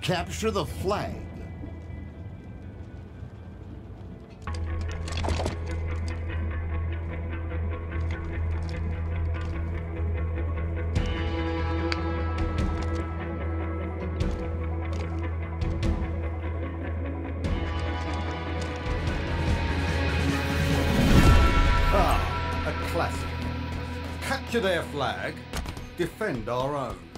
Capture the flag. Ah, a classic. Capture their flag, defend our own.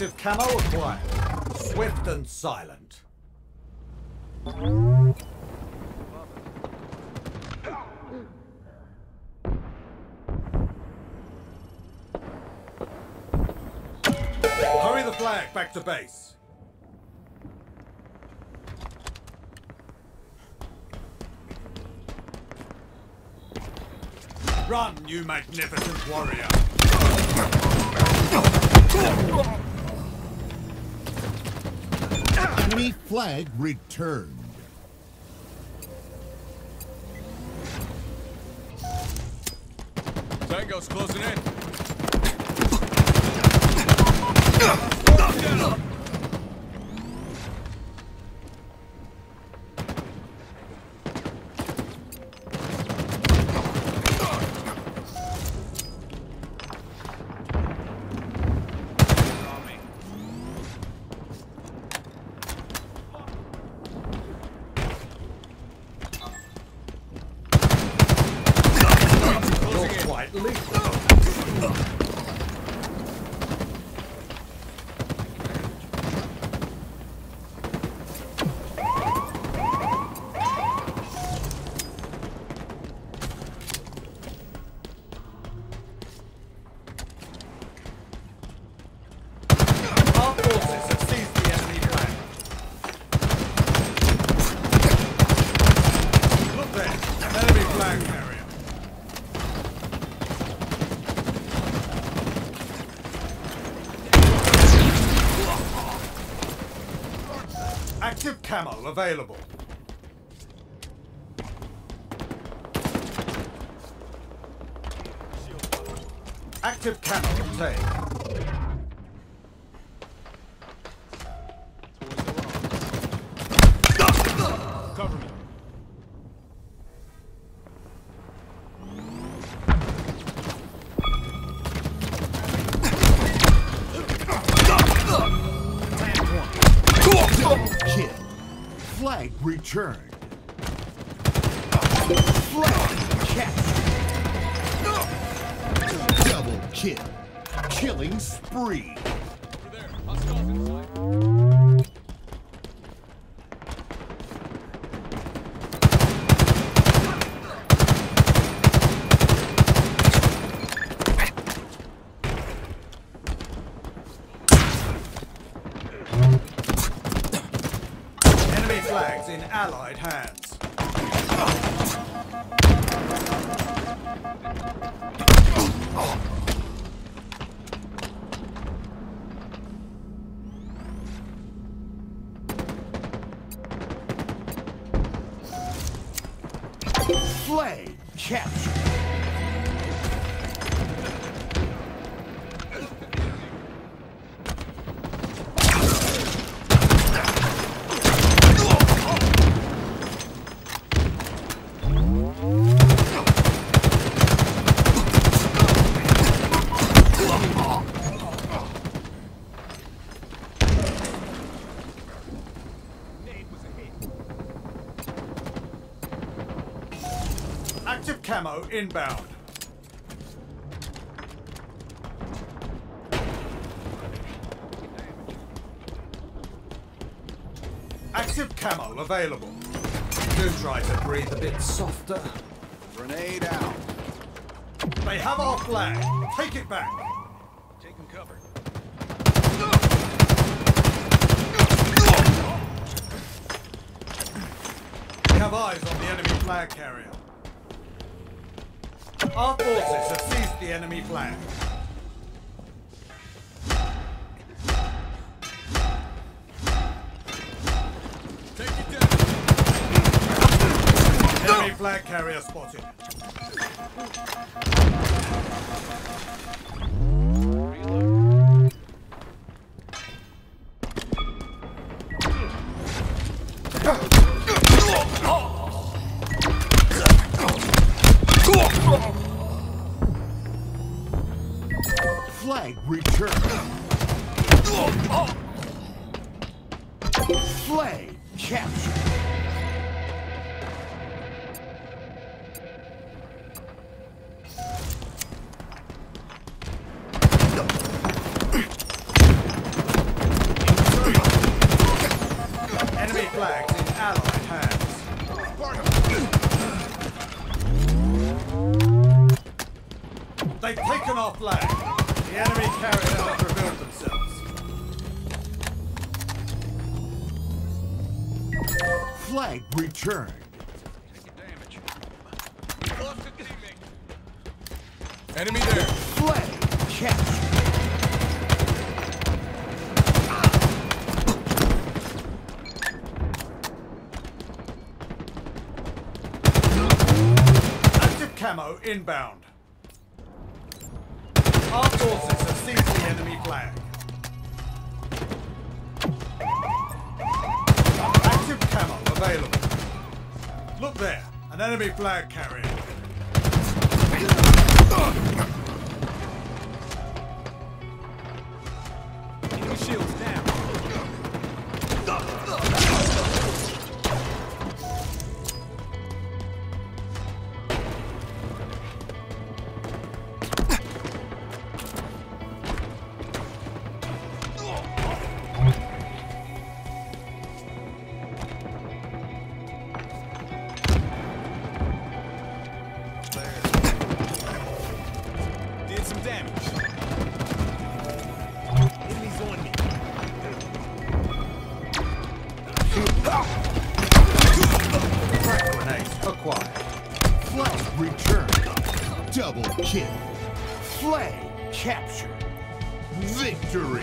Active camo acquired. Swift and silent. Hurry the flag back to base. Run, you magnificent warrior! Flag returned. Tango's closing in. You're quite lethal. Our forces have seized the enemy flag. Look there, enemy flag carrier. Active camo available. Active camo obtained. Flag returned. Flag. Double kill. Killing spree. Enemy flags in Allied hands. Flag captured. Active camo inbound. Active camo available. Do try to breathe a bit softer. Grenade out. They have our flag. Take it back. Taking cover. We have eyes on the enemy flag carrier. Our forces have seized the enemy flag. Take it down. Enemy flag carrier spotted. Reload. Flag returned. Flag captured. Enemy flags in hands. They've taken our flag. The enemy carrier has revealed themselves. Flag returned. Damage. We lost a teammate. Enemy there. Flag captured. Active camo inbound. Our forces have seized the enemy flag. Active camo available. Look there, an enemy flag carrier. Return. Double kill. Flay Capture. Victory!